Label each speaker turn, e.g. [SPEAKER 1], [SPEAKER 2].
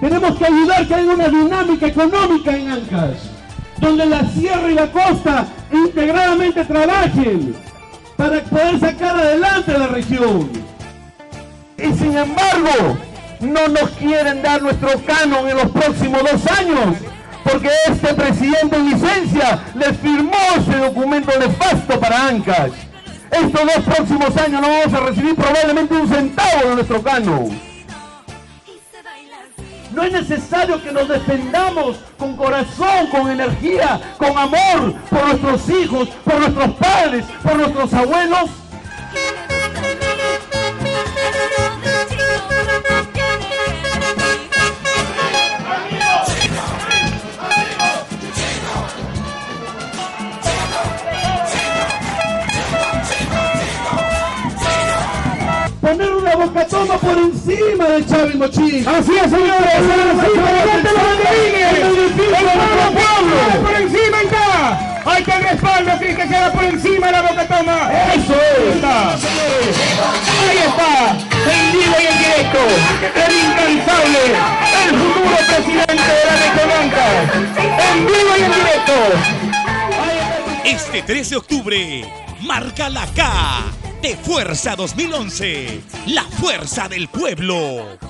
[SPEAKER 1] Tenemos que ayudar que haya una dinámica económica en Ancash, donde la sierra y la costa integradamente trabajen para poder sacar adelante la región. Y sin embargo, no nos quieren dar nuestro canon en los próximos dos años, porque este presidente en licencia le firmó ese documento nefasto para Ancash. Estos dos próximos años no vamos a recibir probablemente un centavo de nuestro canon. No es necesario que nos defendamos con corazón, con energía, con amor por nuestros hijos, por nuestros padres, por nuestros abuelos. Toma por encima de Chávez Mochín.
[SPEAKER 2] Así es, señores. ¡Adelante los ¡El! ¡Por encima está! ¡Hay que el respaldo que queda por encima de la boca toma!
[SPEAKER 1] ¡Eso es!
[SPEAKER 2] Está. Ahí está, en vivo y en directo, el incansable, el futuro presidente de la Recomanca, en vivo y en directo.
[SPEAKER 3] Este 13 de octubre, marca la K de Fuerza 2011, la fuerza del pueblo.